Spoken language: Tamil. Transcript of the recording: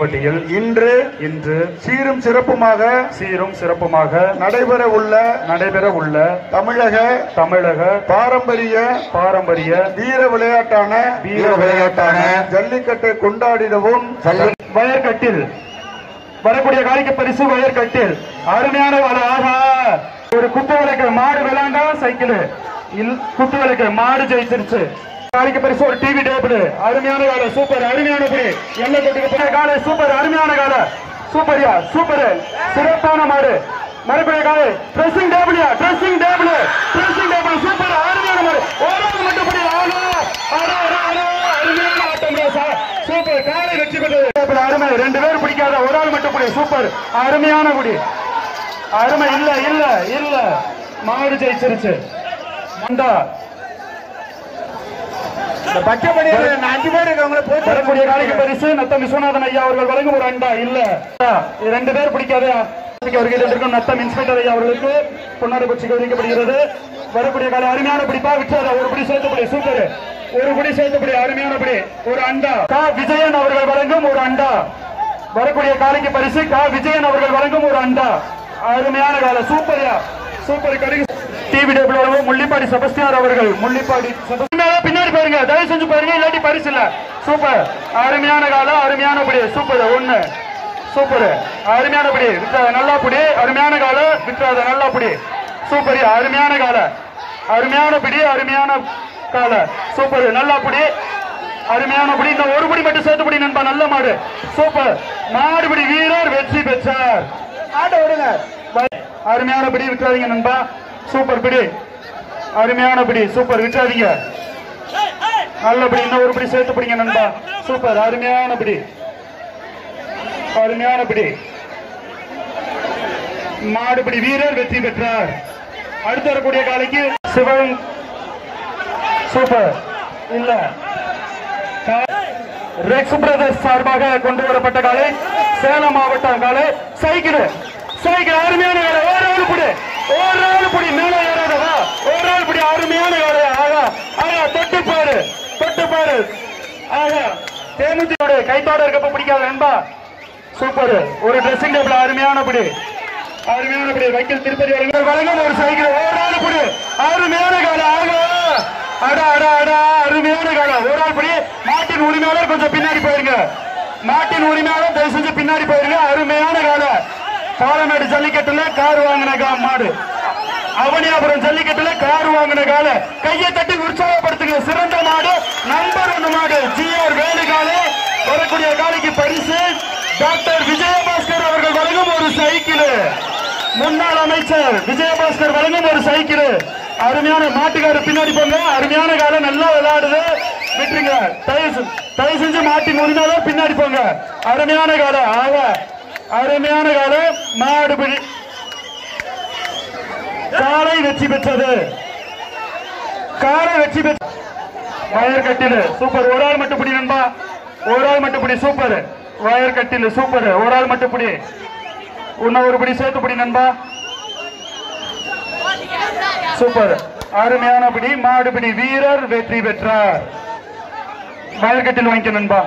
பட்டியல். இன்று இன்று சீரும் சிறப்புமாக சீரும் சிறப்புமாக நடைபெற உள்ள நடைபெற உள்ள தமிழக தமிழக பாரம்பரிய பாரம்பரிய வீர விளையாட்டான வீர விளையாட்டான ஜல்லிக்கட்டை கொண்டாடிடவும் வயற்கட்டில் வரக்கூடிய காலிக்கு பரிசு வயற்கட்டில். அருமையான ஆஹா. ஒரு குத்து விளக்கு மாடு விளாண்டா சைக்கிள். குத்து விளக்கு மாடு ஜெயிச்சிருச்சு. நாளைக்கு பரிசு ஒரு டிவி டேபிள். அருமையான கால சூப்பர் அருமையான புடி எல்லை தொட்டுக்கு கால சூப்பர் அருமையான கால சூப்பர்யா சூப்பர். சிறப்பான மாடு. மறுபடியும் கால dressing டேபிள்யா dressing table dressing table super அருமையான மாடு. ஒரு மட்டும் புடி ஆனா அருமையான ஆட்டம் சார்? சூப்பர் காலை வெற்றி பெற்றது. அருமை. ரெண்டு பேர் பிடிக்காத ஒரு ஆள் மட்டும் புடி சூப்பர் அருமையான குடி அருமை இல்ல இல்ல இல்ல. மாடு ஜெயிச்சிருச்சு. மண்டா. இந்த பச்சை பணியில் அஞ்சு பேர் இருக்கவங்கள போட்டு வரக்கூடிய காலைக்கு பரிசு நத்தம் விஸ்வநாதன் ஐயா அவர்கள் வழங்கும் ஒரு அண்டா இல்ல. ரெண்டு பேர் பிடிக்காத. அவர்கள் இருக்கும் நத்தம் இன்ஸ்பெக்டர் ஐயா அவர்களுக்கு பொன்னாடு வரக்கூடிய அருமையான பிடிப்பா விட்டாத ஒரு பிடி சேர்த்துப்படி சூப்பர் ஒரு பிடி சேர்த்துப்படி அருமையான பிடி ஒரு அண்டா. கா விஜயன் அவர்கள் வழங்கும் ஒரு அண்டா. வரக்கூடிய காலைக்கு பரிசு கா விஜயன் அவர்கள் வழங்கும் ஒரு அண்டா. அருமையான காலை சூப்பர்யா சூப்பர் கருகு டிவி டேபிள் முள்ளிப்பாடி செபஸ்தியார் அவர்கள் முள்ளிப்பாடி பின்னாடி பாருங்க. தயவு செஞ்சு பாருங்க இல்லாட்டி பரிசு இல்ல. சூப்பர். அருமையான காலம் அருமையான படி. சூப்பர் ஒண்ணு. சூப்பர். அருமையான படி. விற்றாத நல்லா புடி. அருமையான காலம் விற்றாத நல்லா புடி. சூப்பர் அருமையான கால. அருமையான பிடி அருமையான கால. சூப்பர் நல்லா புடி. அருமையான புடி. இந்த ஒரு புடி மட்டும் சேர்த்து புடி நண்பா. நல்ல மாடு. சூப்பர். மாடுபிடி வீரர் வெற்றி பெற்றார். ஆட்ட விடுங்க அருமையான பிடி விட்டுறாதீங்க நண்பா. சூப்பர் பிடி. அருமையான பிடி. சூப்பர். விட்டாதீங்க நல்ல பிடி இன்னும் ஒரு பிடி சேர்த்து பிடிங்க நண்பா. சூப்பர். அருமையான பிடி. அருமையான பிடி. மாடுபிடி வீரர் வெற்றி பெற்றார். அடுத்து வரக்கூடிய காலைக்கு சிவன். சூப்பர். இல்ல. ரெக்ஸ் பிரதர்ஸ் சார்பாக கொண்டு வரப்பட்ட காலை சேலம் மாவட்டம் காலை சைக்கிள். சைக்கிள். அருமையான காலை ஒரு ஆள் ஒரு ஆள் புடி மேல ஏறாதவா ஒரு ஆள் புடி அருமையான காலை ஆகா ஆகா தொட்டு பாரு தொட்டு பாரு ஆகா தேமுதியோட கைத்தோட இருக்கப்ப பிடிக்காத நண்பா. சூப்பர். ஒரு ட்ரெஸ்ஸிங் டேபிள் அருமையான படி. அருமையான படி. வைக்கல் திருப்பதி வழங்கும் ஒரு சைக்கிள் ஒரு ஆள் படி. அருமையான கால. ஆக அடா அடா அடா. அருமையான கால. ஒரு ஆள் படி. நாட்டின் உரிமையாளர் கொஞ்சம் பின்னாடி போயிருங்க. நாட்டின் உரிமையாளர் தயவு செஞ்சு பின்னாடி போயிருங்க. அருமையான கால. பாலமேடு ஜல்லிக்கட்டுல கார் வாங்கின கா- மாடு. அவனியாபுரம் ஜல்லிக்கட்டுல கார் வாங்கின கால. கையை தட்டி உற்சாகப்படுத்துங்க. சிறந்த நம்பர் ஒன்று மாடு ஜிஆர் வேலுகாலு வரக்கூடிய காலைக்கு பரிசு. டாக்டர் விஜயபாஸ்கர் அவர்கள் வழங்கும் ஒரு சைக்கிள். முன்னாள் அமைச்சர் விஜயபாஸ்கர் வழங்கும் ஒரு சைக்கிள். அருமையான மாட்டுக்காரர் பின்னாடி போங்க. அருமையான காலம் நல்லா விளையாடுது. விட்டுருங்க. தயவு தயவு செஞ்சு மாட்டி முடிந்தாலும் பின்னாடி போங்க. அருமையான காலம் ஆக அருமையான காலம் மாடுபிடி காலை வெற்றி பெற்றது. காலை வெற்றி பெற்ற வயர் கட்டிலு. சூப்பர். ஒரு ஆள் மட்டும் பிடி நண்பா. ஒரு ஆள் மட்டும் பிடி சூப்பர். Wire கட்டிலு super. ஒரு ஆள் மட்டும் பிடி. உன்ன ஒரு பிடி சேர்த்து பிடி நண்பா. சூப்பர். அருமையான பிடி மாடுபிடி வீரர் வெற்றி பெற்றார். வயர் கட்டில் வாங்கிக்க நண்பா.